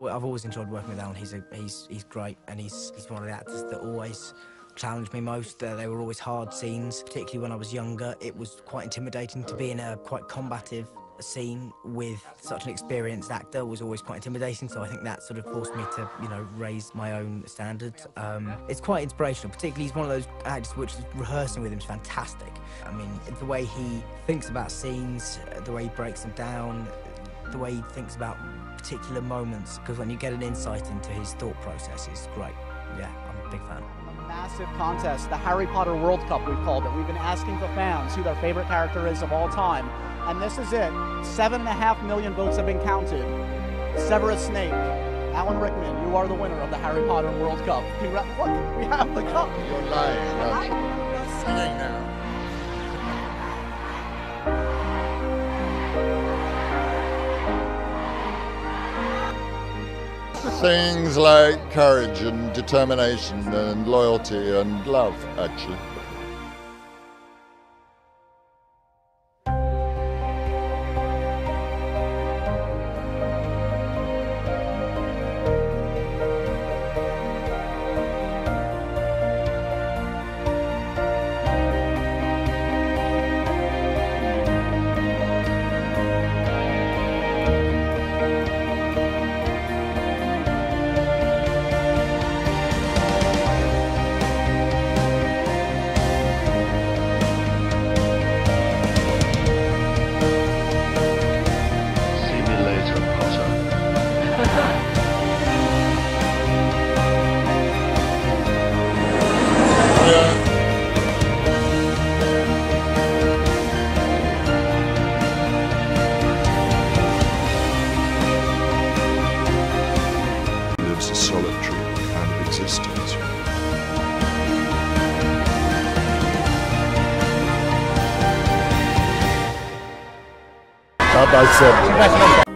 Well, I've always enjoyed working with Alan. He's a, he's he's great, and he's he's one of the actors that always challenged me most. Uh, they were always hard scenes, particularly when I was younger. It was quite intimidating to be in a quite combative scene with such an experienced actor was always quite intimidating so I think that sort of forced me to you know raise my own standards um, it's quite inspirational particularly he's one of those actors which rehearsing with him is fantastic I mean the way he thinks about scenes the way he breaks them down the way he thinks about particular moments because when you get an insight into his thought process it's great yeah I'm a big fan A massive contest, the Harry Potter World Cup, we've called it. We've been asking the fans who their favorite character is of all time. And this is it. Seven and a half million votes have been counted. Severus Snape, Alan Rickman, you are the winner of the Harry Potter World Cup. Congra- Look, we have the cup. You're lying. aren't you? You're singing now. Things like courage and determination and loyalty and love, actually. Lives a solitary kind of existence. Bye bye, Sim.